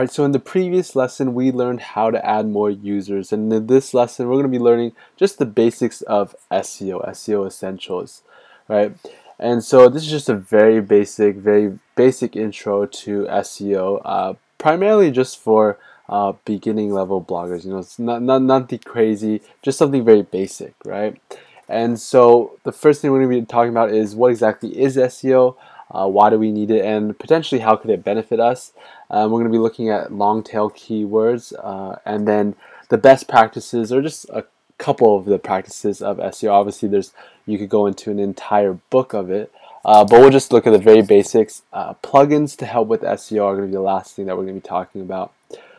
Alright, so in the previous lesson we learned how to add more users and in this lesson we're going to be learning just the basics of SEO, SEO essentials, right? And so this is just a very basic, very basic intro to SEO, uh, primarily just for uh, beginning level bloggers. You know, it's not, not nothing crazy, just something very basic, right? And so the first thing we're going to be talking about is what exactly is SEO, uh, why do we need it, and potentially how could it benefit us. Um, we're going to be looking at long tail keywords uh, and then the best practices or just a couple of the practices of SEO. Obviously, there's you could go into an entire book of it, uh, but we'll just look at the very basics. Uh, plugins to help with SEO are going to be the last thing that we're going to be talking about.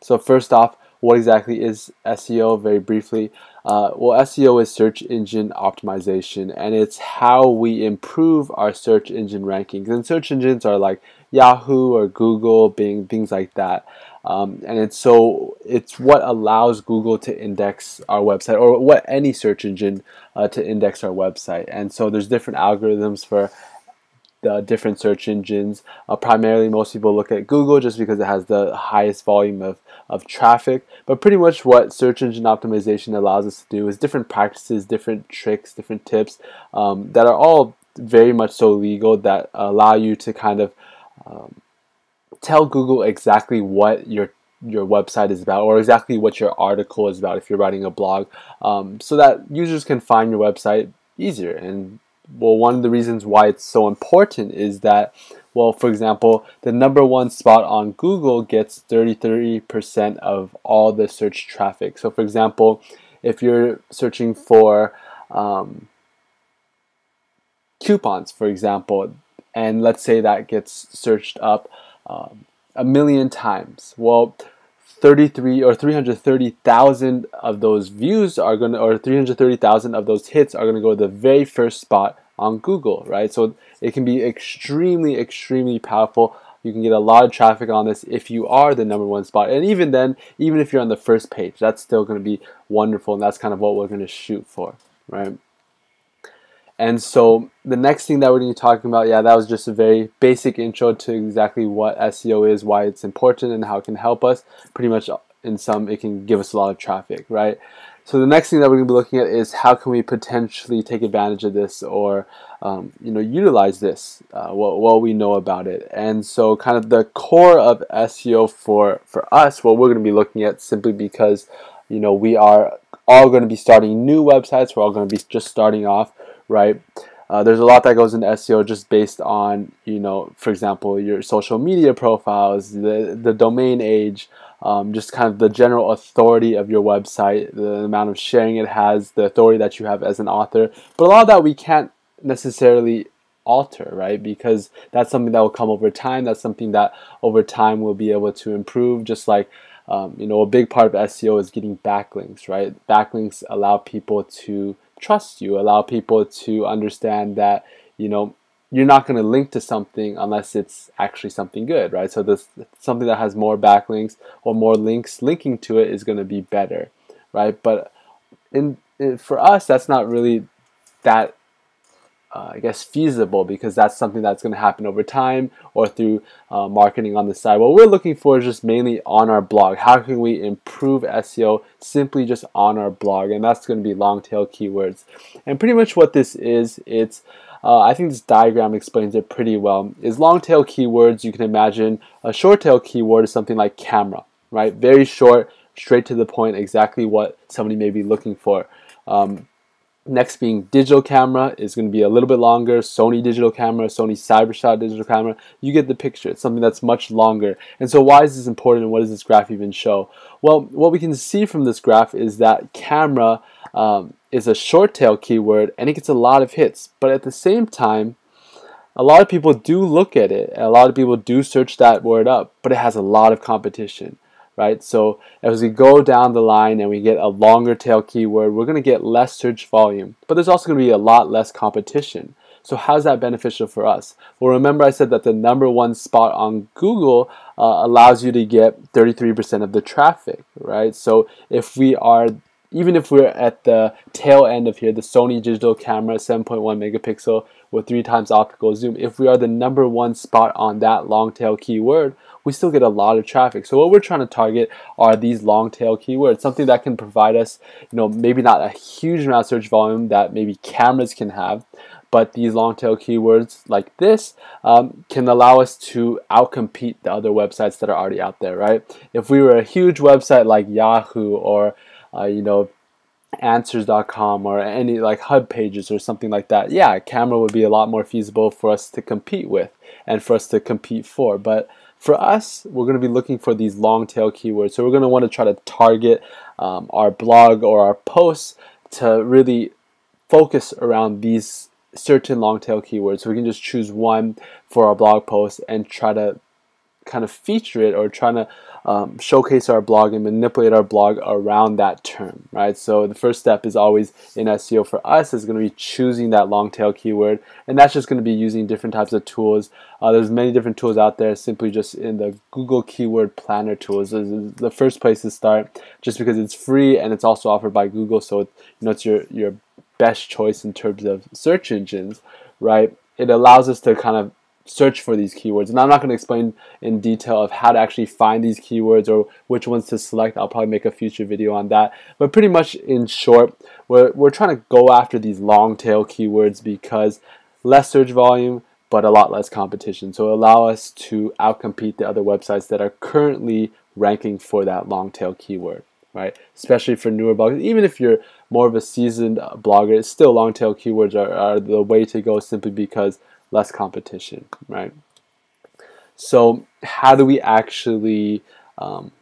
So first off, what exactly is SEO? Very briefly, uh, well, SEO is search engine optimization, and it's how we improve our search engine rankings. And search engines are like Yahoo or Google, Bing, things like that. Um, and it's so it's what allows Google to index our website, or what any search engine uh, to index our website. And so there's different algorithms for the different search engines. Uh, primarily, most people look at Google just because it has the highest volume of, of traffic. But pretty much what search engine optimization allows us to do is different practices, different tricks, different tips um, that are all very much so legal that allow you to kind of um, tell Google exactly what your your website is about or exactly what your article is about if you're writing a blog um, so that users can find your website easier and well, one of the reasons why it's so important is that, well, for example, the number one spot on Google gets 33% of all the search traffic. So, for example, if you're searching for um, coupons, for example, and let's say that gets searched up um, a million times, well, 33 or 330,000 of those views are going to, or 330,000 of those hits are going to go to the very first spot on Google, right? So it can be extremely, extremely powerful. You can get a lot of traffic on this if you are the number one spot. And even then, even if you're on the first page, that's still going to be wonderful. And that's kind of what we're going to shoot for, right? And so the next thing that we're going to be talking about, yeah, that was just a very basic intro to exactly what SEO is, why it's important, and how it can help us. Pretty much in some, it can give us a lot of traffic, right? So the next thing that we're going to be looking at is how can we potentially take advantage of this or um, you know utilize this, uh, what, what we know about it. And so kind of the core of SEO for, for us, what we're going to be looking at simply because you know we are all going to be starting new websites. We're all going to be just starting off, right? Uh, there's a lot that goes into SEO just based on, you know, for example, your social media profiles, the, the domain age, um, just kind of the general authority of your website, the amount of sharing it has, the authority that you have as an author. But a lot of that we can't necessarily alter, right? Because that's something that will come over time. That's something that over time we'll be able to improve. Just like, um, you know, a big part of SEO is getting backlinks, right? Backlinks allow people to trust you, allow people to understand that, you know, you're not going to link to something unless it's actually something good, right? So this something that has more backlinks or more links linking to it is going to be better, right? But in, in for us, that's not really that uh, I guess feasible because that's something that's going to happen over time or through uh, marketing on the side. What we're looking for is just mainly on our blog. How can we improve SEO simply just on our blog? And that's going to be long tail keywords. And pretty much what this is, it's uh, I think this diagram explains it pretty well. Is long tail keywords, you can imagine a short tail keyword is something like camera, right? Very short, straight to the point, exactly what somebody may be looking for. Um, next being digital camera is going to be a little bit longer. Sony digital camera, Sony CyberShot digital camera. You get the picture. It's something that's much longer. And so why is this important and what does this graph even show? Well, what we can see from this graph is that camera um, is a short tail keyword and it gets a lot of hits. But at the same time, a lot of people do look at it. A lot of people do search that word up, but it has a lot of competition, right? So as we go down the line and we get a longer tail keyword, we're going to get less search volume, but there's also going to be a lot less competition. So how's that beneficial for us? Well, remember I said that the number one spot on Google uh, allows you to get 33% of the traffic, right? So if we are even if we're at the tail end of here, the Sony digital camera, 7.1 megapixel with three times optical zoom, if we are the number one spot on that long tail keyword, we still get a lot of traffic. So what we're trying to target are these long tail keywords, something that can provide us, you know, maybe not a huge amount of search volume that maybe cameras can have, but these long tail keywords like this um, can allow us to outcompete the other websites that are already out there, right? If we were a huge website like Yahoo or, uh, you know, answers.com or any like HubPages or something like that yeah camera would be a lot more feasible for us to compete with and for us to compete for but for us, we're going to be looking for these long tail keywords. So we're going to want to try to target um, our blog or our posts to really focus around these certain long tail keywords. So we can just choose one for our blog post and try to kind of feature it or trying to um, showcase our blog and manipulate our blog around that term, right? So the first step is always in SEO for us is going to be choosing that long tail keyword, and that's just going to be using different types of tools. Uh, there's many different tools out there. Simply just in the Google Keyword Planner tools is the first place to start, just because it's free and it's also offered by Google, so you know it's your your best choice in terms of search engines, right? It allows us to kind of search for these keywords. And I'm not going to explain in detail of how to actually find these keywords or which ones to select. I'll probably make a future video on that. But pretty much in short, we're, we're trying to go after these long tail keywords because less search volume, but a lot less competition. So allow us to outcompete the other websites that are currently ranking for that long tail keyword, right? Especially for newer bloggers. Even if you're more of a seasoned blogger, it's still long tail keywords are, are the way to go simply because less competition, right? So, how do we actually, um,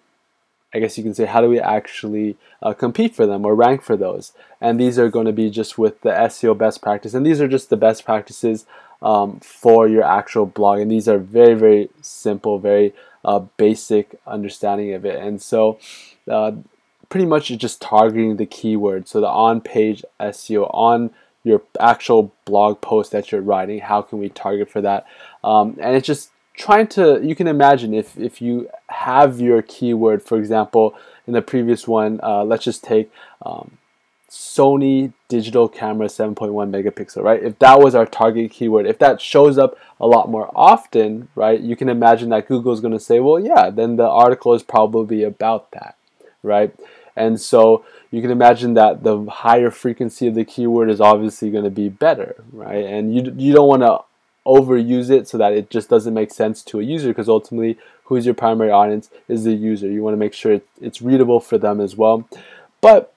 I guess you can say, how do we actually uh, compete for them or rank for those? And these are going to be just with the SEO best practice, and these are just the best practices um, for your actual blog. And these are very, very simple, very uh, basic understanding of it. And so, uh, pretty much just targeting the keyword. So the on-page SEO on your actual blog post that you're writing. How can we target for that? Um, and it's just trying to. You can imagine if if you have your keyword, for example, in the previous one, uh, let's just take. Um, Sony digital camera 7.1 megapixel, right? If that was our target keyword, if that shows up a lot more often, right, you can imagine that Google is going to say, well, yeah, then the article is probably about that, right? And so you can imagine that the higher frequency of the keyword is obviously going to be better, right? And you, you don't want to overuse it so that it just doesn't make sense to a user because ultimately who's your primary audience is the user. You want to make sure it's readable for them as well. But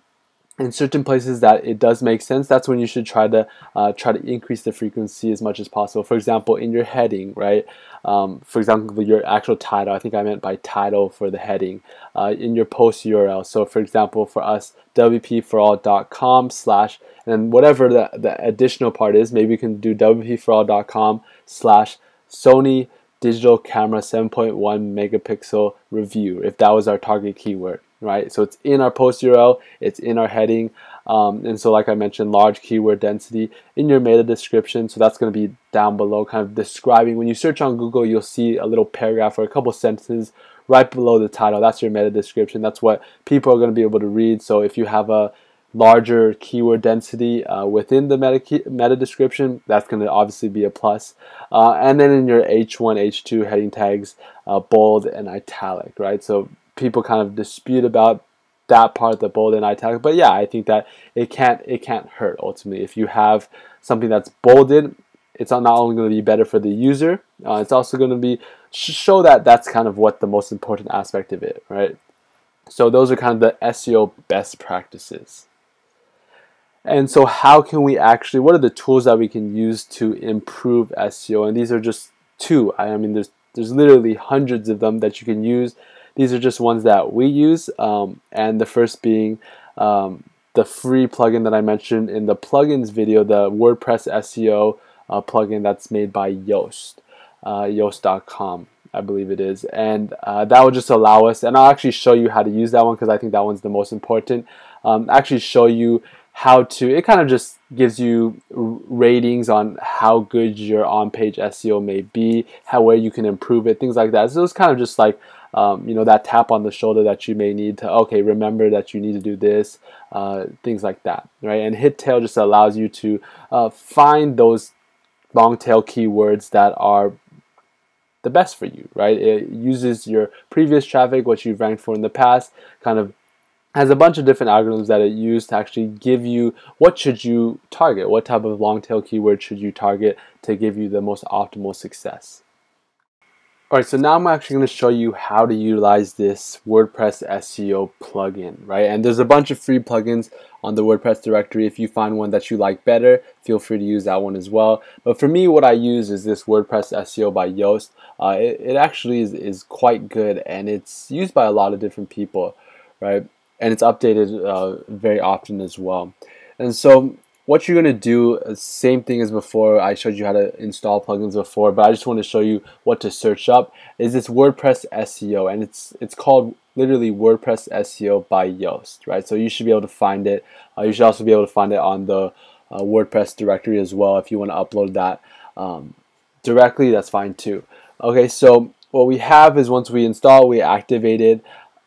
in certain places that it does make sense, that's when you should try to uh, try to increase the frequency as much as possible. For example, in your heading, right? Um, for example, your actual title. I think I meant by title for the heading uh, in your post URL. So, for example, for us, wpforall.com slash and whatever the, the additional part is, maybe you can do wpforall.com slash Sony digital camera 7.1 megapixel review if that was our target keyword right? So it's in our post URL, it's in our heading, um, and so like I mentioned, large keyword density in your meta description. So that's going to be down below, kind of describing. When you search on Google, you'll see a little paragraph or a couple sentences right below the title. That's your meta description. That's what people are going to be able to read. So if you have a larger keyword density uh, within the meta, meta description, that's going to obviously be a plus. Uh, and then in your H1, H2 heading tags, uh, bold and italic, right? So people kind of dispute about that part, of the bold and italic. But yeah, I think that it can't it can't hurt ultimately if you have something that's bolded. It's not only going to be better for the user, uh, it's also going to be show that that's kind of what the most important aspect of it, right? So those are kind of the SEO best practices. And so how can we actually what are the tools that we can use to improve SEO? And these are just two. I mean there's there's literally hundreds of them that you can use these are just ones that we use, um, and the first being um, the free plugin that I mentioned in the plugins video, the WordPress SEO uh, plugin that's made by Yoast, uh, Yoast.com. I believe it is, and uh, that will just allow us. And I'll actually show you how to use that one because I think that one's the most important. Um, actually, show you how to. It kind of just gives you ratings on how good your on-page SEO may be, how where you can improve it, things like that. So it's kind of just like um, you know that tap on the shoulder that you may need to okay remember that you need to do this uh, things like that right? And HitTail just allows you to uh, find those long tail keywords that are the best for you right? It uses your previous traffic what you've ranked for in the past kind of has a bunch of different algorithms that it used to actually give you what should you target what type of long tail keyword should you target to give you the most optimal success Alright, so now I'm actually going to show you how to utilize this WordPress SEO plugin, right? And there's a bunch of free plugins on the WordPress directory. If you find one that you like better, feel free to use that one as well. But for me, what I use is this WordPress SEO by Yoast. Uh, it, it actually is, is quite good and it's used by a lot of different people, right? And it's updated uh, very often as well. And so what you're going to do, uh, same thing as before, I showed you how to install plugins before, but I just want to show you what to search up, is this WordPress SEO, and it's it's called literally WordPress SEO by Yoast, right? So you should be able to find it. Uh, you should also be able to find it on the uh, WordPress directory as well if you want to upload that um, directly, that's fine too. Okay, so what we have is once we install, we activated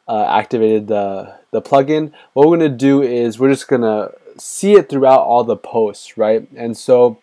uh, activated the, the plugin. What we're going to do is we're just going to see it throughout all the posts, right? And so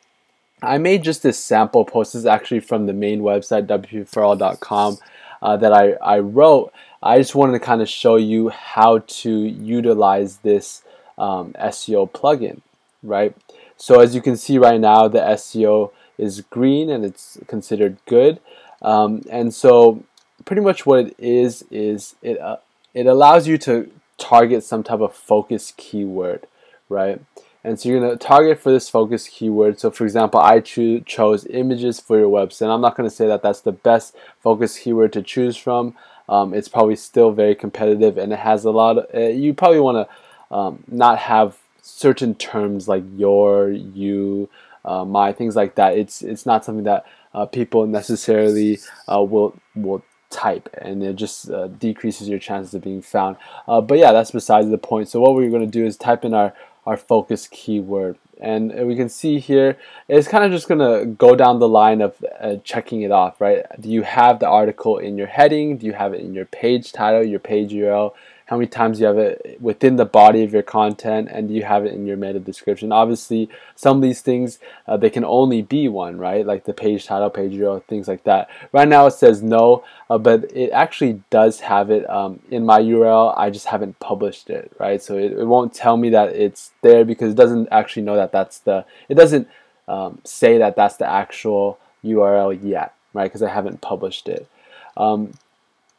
I made just this sample post. This is actually from the main website, wpforall.com, uh, that I, I wrote. I just wanted to kind of show you how to utilize this um, SEO plugin, right? So as you can see right now, the SEO is green and it's considered good. Um, and so pretty much what it is, is it, uh, it allows you to target some type of focus keyword right? And so you're going to target for this focus keyword. So for example, I cho chose images for your website. I'm not going to say that that's the best focus keyword to choose from. Um, it's probably still very competitive and it has a lot of, uh, you probably want to um, not have certain terms like your, you, uh, my, things like that. It's, it's not something that uh, people necessarily uh, will, will type and it just uh, decreases your chances of being found. Uh, but yeah, that's besides the point. So what we're going to do is type in our our focus keyword. And we can see here, it's kind of just going to go down the line of uh, checking it off, right? Do you have the article in your heading? Do you have it in your page title, your page URL? How many times you have it within the body of your content and you have it in your meta description. Obviously some of these things uh, they can only be one right? Like the page title page URL things like that. Right now it says no uh, but it actually does have it um, in my URL I just haven't published it right? So it, it, won't tell me that it's there because it doesn't actually know that that's the it doesn't um, say that that's the actual URL yet right? Because I haven't published it. Um,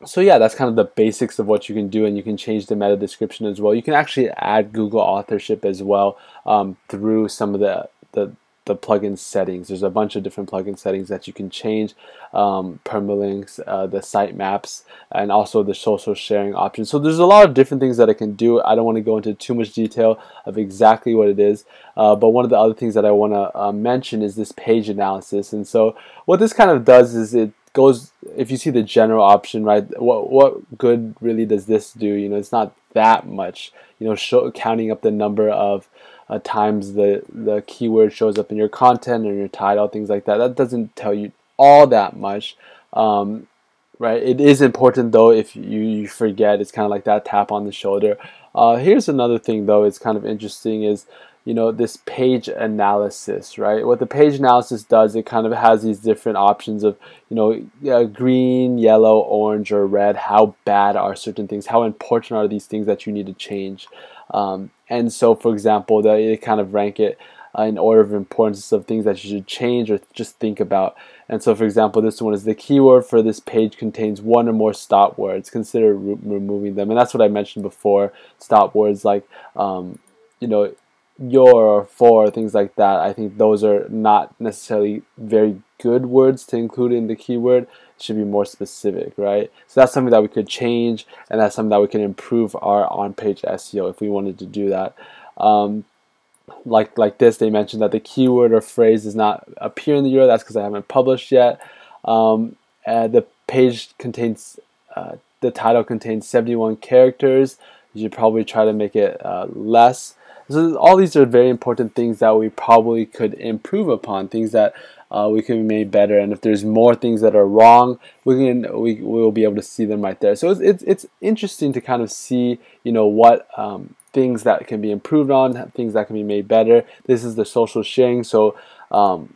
so yeah, that's kind of the basics of what you can do, and you can change the meta description as well. You can actually add Google authorship as well um, through some of the, the the plugin settings. There's a bunch of different plugin settings that you can change, um, permalinks, uh, the sitemaps, and also the social sharing options. So there's a lot of different things that I can do. I don't want to go into too much detail of exactly what it is, uh, but one of the other things that I want to uh, mention is this page analysis. And so what this kind of does is it goes if you see the general option right what what good really does this do? You know it's not that much. You know show, counting up the number of uh, times the the keyword shows up in your content or your title things like that that doesn't tell you all that much. Um, right it is important though if you, you forget it's kind of like that tap on the shoulder. Uh, here's another thing though it's kind of interesting is you know this page analysis right? What the page analysis does it kind of has these different options of you know green yellow orange or red how bad are certain things? How important are these things that you need to change? Um, and so for example they kind of rank it uh, in order of importance of things that you should change or just think about. And so for example this one is the keyword for this page contains one or more stop words. Consider re removing them. And that's what I mentioned before. Stop words like um, you know your or for things like that i think those are not necessarily very good words to include in the keyword. It should be more specific right? So that's something that we could change and that's something that we can improve our on-page seo if we wanted to do that. Um, like like this they mentioned that the keyword or phrase does not appear in the URL that's because I haven't published yet. Um, the page contains uh, the title contains 71 characters. You should probably try to make it uh, less so all these are very important things that we probably could improve upon, things that uh, we can be made better. And if there's more things that are wrong, we can we will be able to see them right there. So it's it's, it's interesting to kind of see you know what um, things that can be improved on, things that can be made better. This is the social sharing. So um,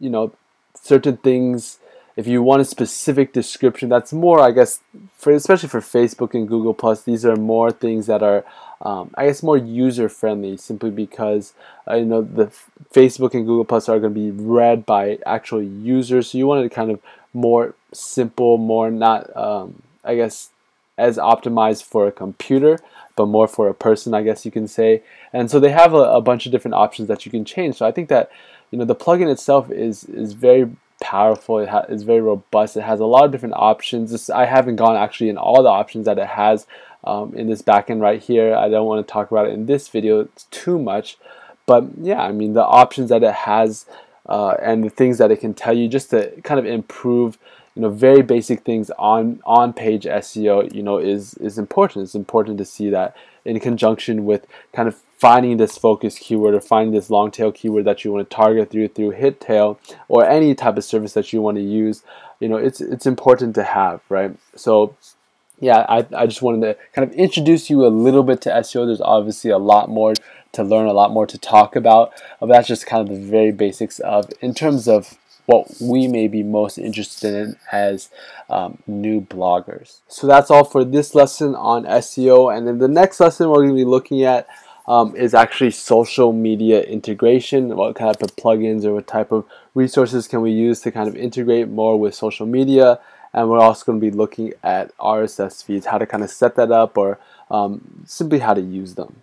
you know certain things if you want a specific description that's more i guess for especially for facebook and google plus these are more things that are um, i guess more user friendly simply because uh, you know the facebook and google plus are going to be read by actual users so you want it kind of more simple more not um, i guess as optimized for a computer but more for a person i guess you can say and so they have a, a bunch of different options that you can change so i think that you know the plugin itself is is very powerful. It it's very robust. It has a lot of different options. I haven't gone actually in all the options that it has um, in this backend right here. I don't want to talk about it in this video too much, but yeah, I mean the options that it has uh, and the things that it can tell you just to kind of improve you know very basic things on on page SEO you know is is important. It's important to see that in conjunction with kind of finding this focus keyword or finding this long tail keyword that you want to target through through Hittail or any type of service that you want to use. You know, it's it's important to have right. So yeah, I, I just wanted to kind of introduce you a little bit to SEO. There's obviously a lot more to learn, a lot more to talk about. But that's just kind of the very basics of in terms of what we may be most interested in as um, new bloggers. So that's all for this lesson on SEO. And then the next lesson we're going to be looking at um, is actually social media integration. What type of plugins or what type of resources can we use to kind of integrate more with social media? And we're also going to be looking at RSS feeds, how to kind of set that up or um, simply how to use them.